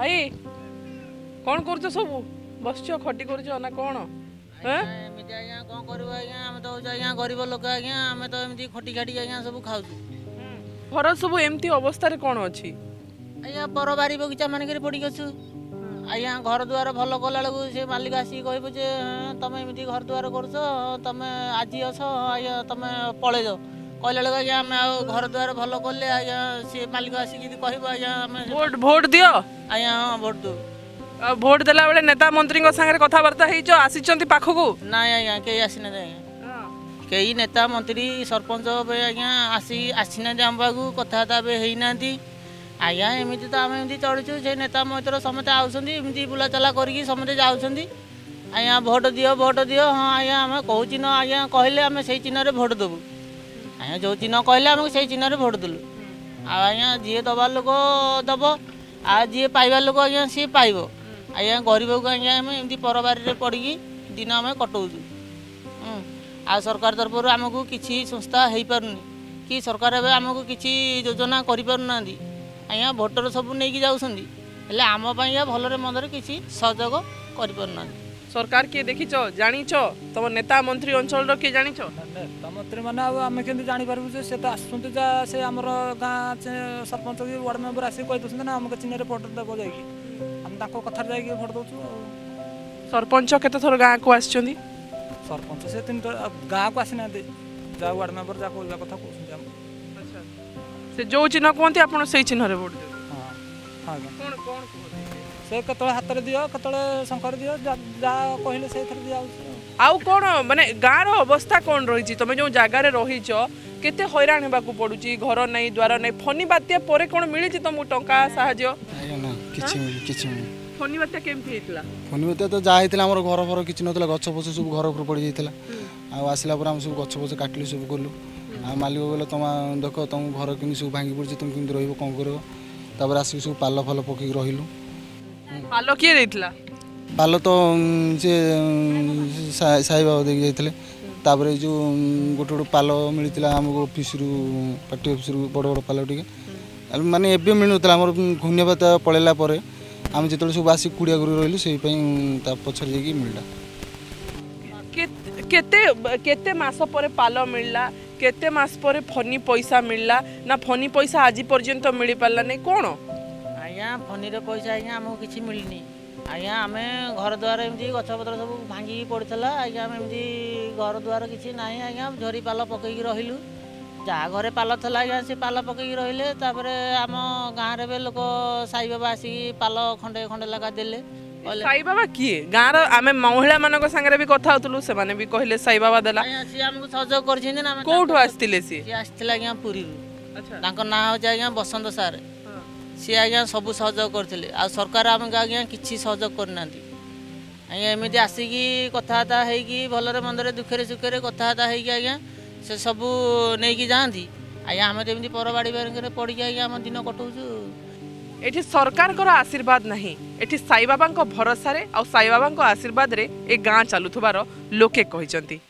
ଭାଇ କ'ଣ କରୁଛ ସବୁ ବସିଛ ଖଟି କରୁଛ ନା କ'ଣ ଏମିତି ଆଜ୍ଞା କ'ଣ କରିବୁ ଆଜ୍ଞା ଆମେ ତ ହଉଛୁ ଆଜ୍ଞା ଗରିବ ଲୋକ ଆଜ୍ଞା ଆମେ ତ ଏମିତି ଖଟି ଖାଟି ଆଜ୍ଞା ସବୁ ଖାଉଛୁ ଘର ସବୁ ଏମିତି ଅବସ୍ଥାରେ କ'ଣ ଅଛି ଆଜ୍ଞା ପରବାରି ବଗିଚା ମାନଙ୍କରେ ପଡ଼ିକି ଅଛୁ ଆଜ୍ଞା ଘର ଦୁଆର ଭଲ କଲାବେଳକୁ ସେ ମାଲିକ ଆସିକି କହିବ ଯେ ତମେ ଏମିତି ଘର ଦୁଆର କରୁଛ ତମେ ଆଜି ଅଛ ଆଜ୍ଞା ତମେ ପଳେଇ ଯାଅ କହିଲା ବେଳକୁ ଆଜ୍ଞା ଆମେ ଆଉ ଘର ଦ୍ୱାର ଭଲ କଲେ ଆଜ୍ଞା ସିଏ ମାଲିକ ଆସିକି ଯଦି କହିବ ଆଜ୍ଞା ଆମେ ଭୋଟ ଭୋଟ ଦିଅ ଆଜ୍ଞା ହଁ ଭୋଟ ଦେଉ ଆଉ ଭୋଟ ଦେଲାବେଳେ ନେତା ମନ୍ତ୍ରୀଙ୍କ ସାଙ୍ଗରେ କଥାବାର୍ତ୍ତା ହେଇଛ ଆସିଛନ୍ତି ପାଖକୁ ନାଇଁ ଆଜ୍ଞା କେହି ଆସିନାହାନ୍ତି ଆଜ୍ଞା କେହି ନେତା ମନ୍ତ୍ରୀ ସରପଞ୍ଚ ଆଜ୍ଞା ଆସି ଆସିନାହାନ୍ତି ଆମ ପାଖକୁ କଥାବାର୍ତ୍ତା ଏବେ ହେଇନାହାନ୍ତି ଆଜ୍ଞା ଏମିତି ତ ଆମେ ଏମିତି ଚଳୁଛୁ ସେ ନେତା ମୈତ୍ର ସମସ୍ତେ ଆସୁଛନ୍ତି ଏମିତି ବୁଲାଚଲା କରିକି ସମସ୍ତେ ଯାଉଛନ୍ତି ଆଜ୍ଞା ଭୋଟ ଦିଅ ଭୋଟ ଦିଅ ହଁ ଆଜ୍ଞା ଆମେ କହୁଛି ନ ଆଜ୍ଞା କହିଲେ ଆମେ ସେଇ ଚିହ୍ନରେ ଭୋଟ ଦେବୁ ଆଜ୍ଞା ଯେଉଁ ଚିହ୍ନ କହିଲେ ଆମେ ସେଇ ଚିହ୍ନରେ ଭୋଟ୍ ଦେଲୁ ଆଉ ଆଜ୍ଞା ଯିଏ ଦେବା ଲୋକ ଦେବ ଆଉ ଯିଏ ପାଇବା ଲୋକ ଆଜ୍ଞା ସିଏ ପାଇବ ଆଜ୍ଞା ଗରିବକୁ ଆଜ୍ଞା ଆମେ ଏମିତି ପରବାରିରେ ପଡ଼ିକି ଦିନ ଆମେ କଟାଉଛୁ ଆଉ ସରକାର ତରଫରୁ ଆମକୁ କିଛି ସଂସ୍ଥା ହେଇପାରୁନି କି ସରକାର ଏବେ ଆମକୁ କିଛି ଯୋଜନା କରିପାରୁନାହାନ୍ତି ଆଜ୍ଞା ଭୋଟର ସବୁ ନେଇକି ଯାଉଛନ୍ତି ହେଲେ ଆମ ପାଇଁ ଭଲରେ ମନ୍ଦରେ କିଛି ସହଯୋଗ କରିପାରୁନାହାନ୍ତି সরকার কি দেখিছ জানিছ তোম নেতা মন্ত্রী অঞ্চল কি জানিছ নেতা মন্ত্রী মানে আমি কিন্তু জাঁপারু যে সে তো আসুন যা সে আমার গাঁ সরপঞ্চ কি ওয়ার্ড মেম্বর আসি কে কেদে না আমাকে চিহ্নরে ভোট দেব যাই আমি তাঁর কথার যাই ভোট দেছু সরপঞ্চ কত থর গাঁকু আসছেন সরপঞ্চ সে তিন গাঁ কু আসি না যা ওয়ার্ড মেম্বর যা কোলা কথা কৌছেন আচ্ছা সে যে চিহ্ন কুহতি আপনার সেই চিহ্নরে ভোট দেবে হ্যাঁ হ্যাঁ কোন কোন ସେ କେତେବେଳେ ହାତରେ ଦିଅ କେତେବେଳେ ଶଙ୍କର ଦିଅ ଯାହା କହିଲେ ସେଇଥିରେ ଦିଆହେଉଛି ଆଉ କ'ଣ ମାନେ ଗାଁର ଅବସ୍ଥା କ'ଣ ରହିଛି ତମେ ଯେଉଁ ଜାଗାରେ ରହିଛ କେତେ ହଇରାଣ ହେବାକୁ ପଡ଼ୁଛି ଘର ନାହିଁ ଦ୍ୱାର ନାହିଁ ଫନି ବାତ୍ୟା ପରେ କ'ଣ ମିଳିଛି ତମକୁ ଟଙ୍କା ସାହାଯ୍ୟ କିଛି କିଛି ଫନି ବାତ୍ୟା କେମିତି ହେଇଥିଲା ଫନି ବାତ୍ୟା ତ ଯାହା ହେଇଥିଲା ଆମର ଘର ଫର କିଛି ନଥିଲା ଗଛ ଫଛ ସବୁ ଘର ଉପରେ ପଡ଼ିଯାଇଥିଲା ଆଉ ଆସିଲା ପରେ ଆମେ ସବୁ ଗଛ ଫଛ କାଟିଲୁ ସବୁ କଲୁ ଆଉ ମାଲିକ କହିଲେ ତମ ଦେଖ ତମ ଘର କେମିତି ସବୁ ଭାଙ୍ଗି ପଡ଼ୁଛି ତୁମେ କେମିତି ରହିବ କ'ଣ କରିବ ତାପରେ ଆସିକି ସବୁ ପାଲ ଫାଲ ପକେଇକି ରହିଲୁ ପାଲ କିଏ ଦେଇଥିଲା ପାଲ ତ ସେ ସାଇ ବାବା ଦେଇକି ଯାଇଥିଲେ ତାପରେ ଯେଉଁ ଗୋଟେ ଗୋଟେ ପାଲ ମିଳିଥିଲା ଆମକୁ ଅଫିସରୁ ପାର୍ଟି ଅଫିସରୁ ବଡ଼ ବଡ଼ ପାଲ ଟିକେ ମାନେ ଏବେ ମିଳୁନଥିଲା ଆମର ଘୂର୍ଣ୍ଣିବାତ୍ୟା ପଳେଇଲା ପରେ ଆମେ ଯେତେବେଳେ ସବୁ ଆସିକି କୁଡ଼ିଆ ଘରୁ ରହିଲୁ ସେଇପାଇଁ ତା ପଛରେ ଯାଇକି ମିଳିଲା କେତେ କେତେ ମାସ ପରେ ପାଲ ମିଳିଲା କେତେ ମାସ ପରେ ଫନି ପଇସା ମିଳିଲା ନା ଫନି ପଇସା ଆଜି ପର୍ଯ୍ୟନ୍ତ ମିଳିପାରିଲାନି କ'ଣ ଆଜ୍ଞା ଫନିର ପଇସା ଆଜ୍ଞା ଆମକୁ କିଛି ମିଳିନି ଆଜ୍ଞା ଆମେ ଘର ଏମିତି ଗଛପତ୍ର ସବୁ ଭାଙ୍ଗିକି ପଡ଼ିଥିଲା ଆଜ୍ଞା ଆମେ ଏମିତି ଘର କିଛି ନାହିଁ ଆଜ୍ଞା ଝରି ପାଲ ପକେଇକି ରହିଲୁ ଯାହା ଘରେ ପାଲ ଥିଲା ଆଜ୍ଞା ସେ ପାଲ ପକେଇକି ରହିଲେ ତାପରେ ଆମ ଗାଁରେ ବି ଲୋକ ସାଇବାବା ଆସିକି ପାଲ ଖଣ୍ଡେ ଖଣ୍ଡେ ଲେଖା ଦେଲେ ସାଇବାବା କିଏ ଗାଁର ଆମେ ମହିଳାମାନଙ୍କ ସାଙ୍ଗରେ ବି କଥା ହଉଥିଲୁ ସେମାନେ ବି କହିଲେ ସାଇବାବା ଦେଲା ସିଏ ଆମକୁ ସହଯୋଗ କରିଛନ୍ତି ନା କୋଉଠୁ ଆସିଥିଲେ ସିଏ ଆସିଥିଲେ ଆଜ୍ଞା ପୁରୀରୁ ତାଙ୍କ ନାଁ ହେଉଛି ଆଜ୍ଞା ବସନ୍ତ ସାର୍ সি আজ্ঞা সবু সহযোগ করলে সরকার আমাকে আজ্ঞা কিছু সহযোগ করে না আজ্ঞা এমিটি আসিকি কথাবার্তা হয়েকি ভালরে মন্দরে দুঃখে সুখে কথাবার্তা হয়ে আজ্ঞা সে সবু নেই যাতে আজ্ঞা আমি তো এমনি পর বাড়ি বাড়ি পড়িকি আজ্ঞা আমার দিন কটাউছু এটি সরকার আশীর্বাদ না এটি সাইবাবা ভরসার আও আশীর্বাদে এ গাঁ চালুবার লোকে কিন্তু